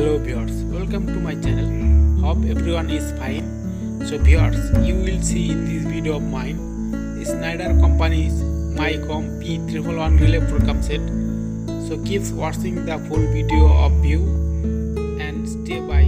hello viewers. Welcome to my channel. Hope everyone is fine. So viewers you will see in this video of mine Schneider company's Micom p311 relay program set. So keep watching the full video of view and stay by